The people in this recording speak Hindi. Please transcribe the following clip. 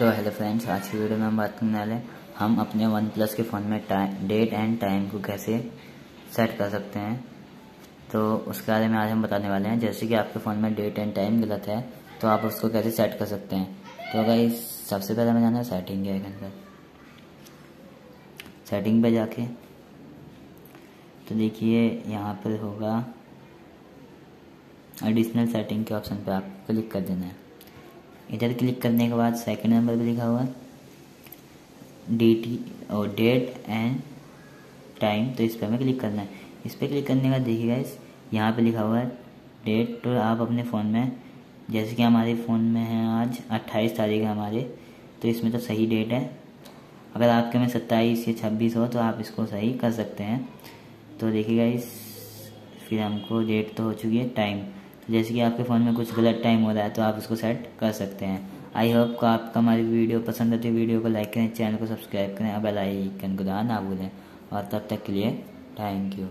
तो हेलो फ्रेंड्स आज की वीडियो में हम बात करने वाले हैं, हम अपने वन प्लस के फ़ोन में डेट एंड टाइम को कैसे सेट कर सकते हैं। तो उसके बारे में आज हम बताने वाले हैं, जैसे कि आपके फ़ोन में डेट एंड टाइम गलत है तो आप उसको कैसे सेट कर सकते हैं। तो अगर सबसे पहले हमें जाना है सेटिंग के अंदर सेटिंग पे जाके तो देखिए, यहाँ पर होगा एडिशनल सेटिंग के ऑप्शन पे आपको क्लिक कर देना है। इधर क्लिक करने के बाद सेकंड नंबर पे लिखा हुआ डी टी और डेट एंड टाइम तो इस पर हमें क्लिक करना है। इस पर क्लिक करने के बाद देखिएगा इस यहाँ पे लिखा हुआ है डेट तो आप अपने फ़ोन में, जैसे कि हमारे फ़ोन में है आज अट्ठाईस तारीख है हमारे तो इसमें तो सही डेट है। अगर आपके में सत्ताईस या छब्बीस हो तो आप इसको सही कर सकते हैं। तो देखिएगा इस फिर हमको डेट तो हो चुकी है टाइम जैसे कि आपके फ़ोन में कुछ गलत टाइम हो रहा है तो आप उसको सेट कर सकते हैं। आई होप को आपका हमारी वीडियो पसंद आती है वीडियो को लाइक करें चैनल को सब्सक्राइब करें अब बेल आइकन को ना भूलें। और तब तक के लिए थैंक यू